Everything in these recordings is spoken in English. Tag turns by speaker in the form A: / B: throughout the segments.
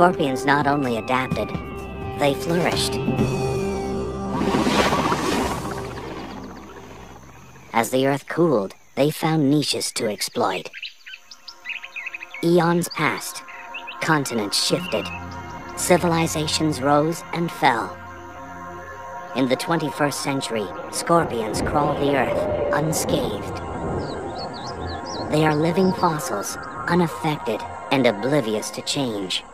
A: scorpions not only adapted, they flourished. As the Earth cooled, they found niches to exploit. Eons passed, continents shifted, civilizations rose and fell. In the 21st century, scorpions crawl the Earth unscathed. They are living fossils, unaffected and oblivious to change.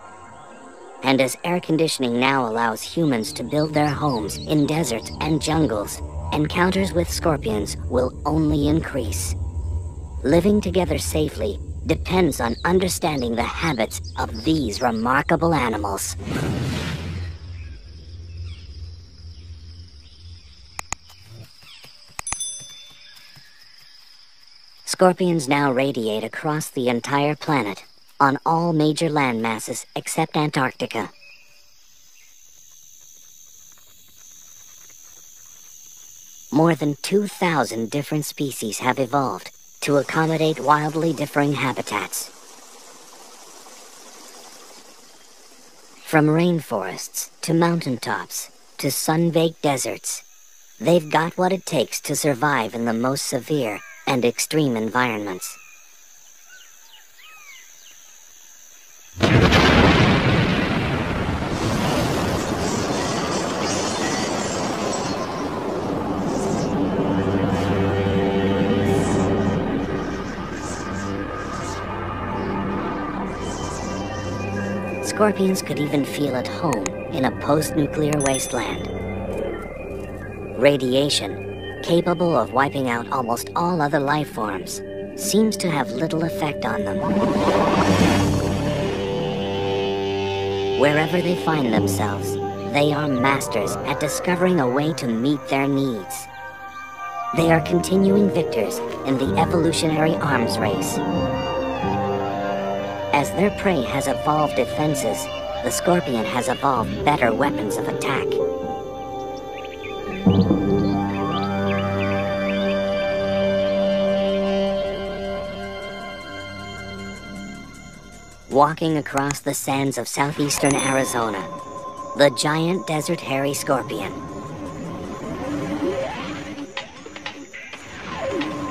A: And as air conditioning now allows humans to build their homes in deserts and jungles, encounters with scorpions will only increase. Living together safely depends on understanding the habits of these remarkable animals. Scorpions now radiate across the entire planet, on all major land masses except Antarctica. More than 2,000 different species have evolved to accommodate wildly differing habitats. From rainforests to mountaintops to sun-baked deserts, they've got what it takes to survive in the most severe and extreme environments. Scorpions could even feel at home in a post-nuclear wasteland. Radiation, capable of wiping out almost all other life forms, seems to have little effect on them. Wherever they find themselves, they are masters at discovering a way to meet their needs. They are continuing victors in the evolutionary arms race. As their prey has evolved defenses, the scorpion has evolved better weapons of attack. Walking across the sands of southeastern Arizona, the giant desert hairy scorpion.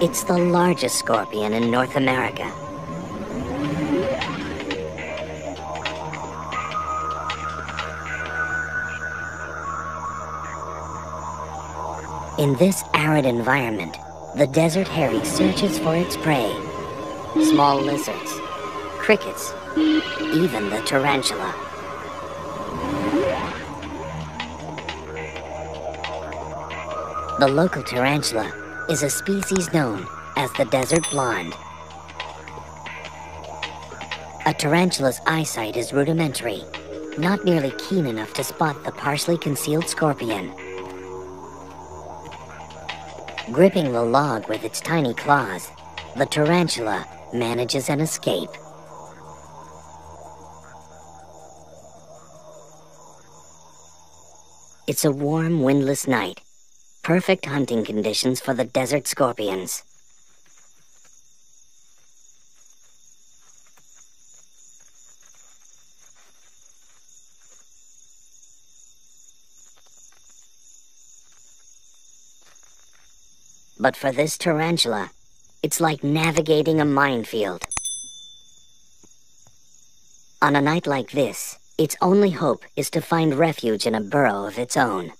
A: It's the largest scorpion in North America In this arid environment, the desert hairy searches for its prey. Small lizards, crickets, even the tarantula. The local tarantula is a species known as the desert blonde. A tarantula's eyesight is rudimentary, not nearly keen enough to spot the partially concealed scorpion. Gripping the log with its tiny claws, the tarantula manages an escape. It's a warm, windless night. Perfect hunting conditions for the desert scorpions. But for this tarantula, it's like navigating a minefield. On a night like this, its only hope is to find refuge in a burrow of its own.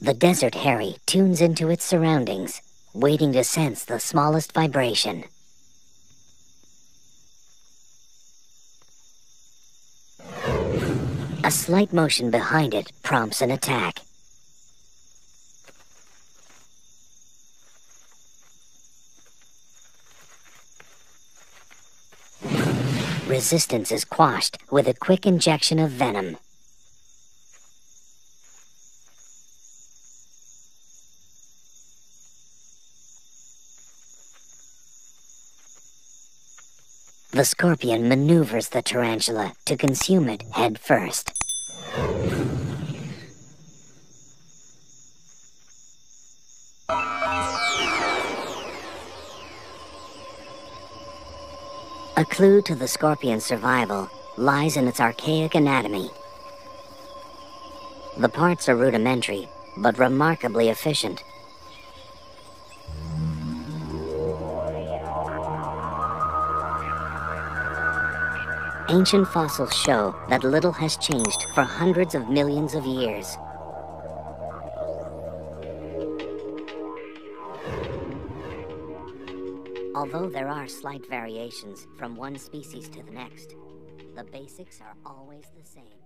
A: The desert hairy tunes into its surroundings, waiting to sense the smallest vibration. A slight motion behind it prompts an attack. Resistance is quashed with a quick injection of venom. The scorpion maneuvers the tarantula to consume it head first. A clue to the scorpion's survival lies in its archaic anatomy. The parts are rudimentary, but remarkably efficient. Ancient fossils show that little has changed for hundreds of millions of years. Although there are slight variations from one species to the next, the basics are always the same.